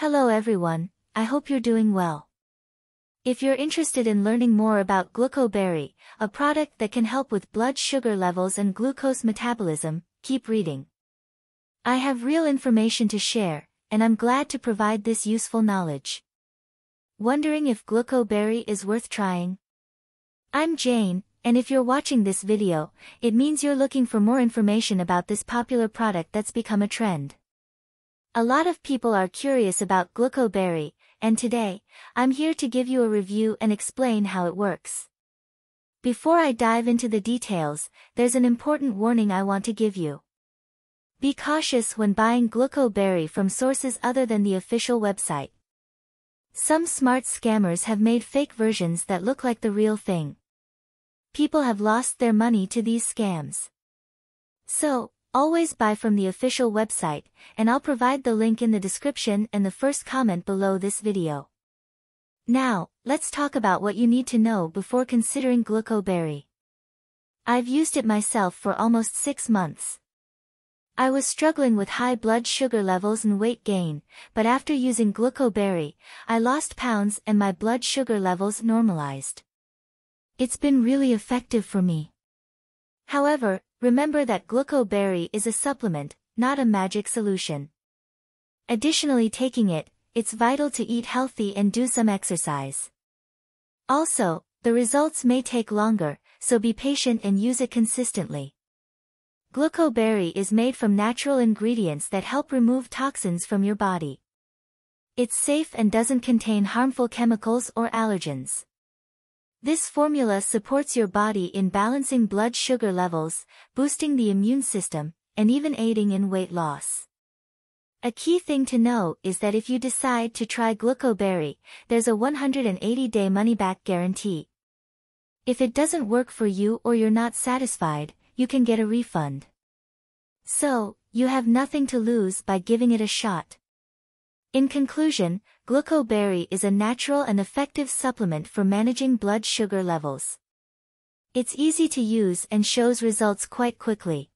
Hello everyone, I hope you're doing well. If you're interested in learning more about Glucoberry, a product that can help with blood sugar levels and glucose metabolism, keep reading. I have real information to share, and I'm glad to provide this useful knowledge. Wondering if Glucoberry is worth trying? I'm Jane, and if you're watching this video, it means you're looking for more information about this popular product that's become a trend. A lot of people are curious about Glucoberry, and today, I'm here to give you a review and explain how it works. Before I dive into the details, there's an important warning I want to give you. Be cautious when buying Glucoberry from sources other than the official website. Some smart scammers have made fake versions that look like the real thing. People have lost their money to these scams. So, Always buy from the official website, and I'll provide the link in the description and the first comment below this video. Now, let's talk about what you need to know before considering Glucoberry. I've used it myself for almost 6 months. I was struggling with high blood sugar levels and weight gain, but after using Glucoberry, I lost pounds and my blood sugar levels normalized. It's been really effective for me. However, Remember that glucoberry is a supplement, not a magic solution. Additionally taking it, it's vital to eat healthy and do some exercise. Also, the results may take longer, so be patient and use it consistently. Glucoberry is made from natural ingredients that help remove toxins from your body. It's safe and doesn't contain harmful chemicals or allergens. This formula supports your body in balancing blood sugar levels, boosting the immune system, and even aiding in weight loss. A key thing to know is that if you decide to try Glucoberry, there's a 180-day money-back guarantee. If it doesn't work for you or you're not satisfied, you can get a refund. So, you have nothing to lose by giving it a shot. In conclusion, Glucoberry is a natural and effective supplement for managing blood sugar levels. It's easy to use and shows results quite quickly.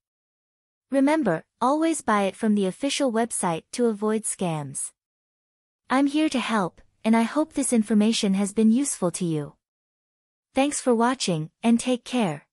Remember, always buy it from the official website to avoid scams. I'm here to help, and I hope this information has been useful to you. Thanks for watching, and take care.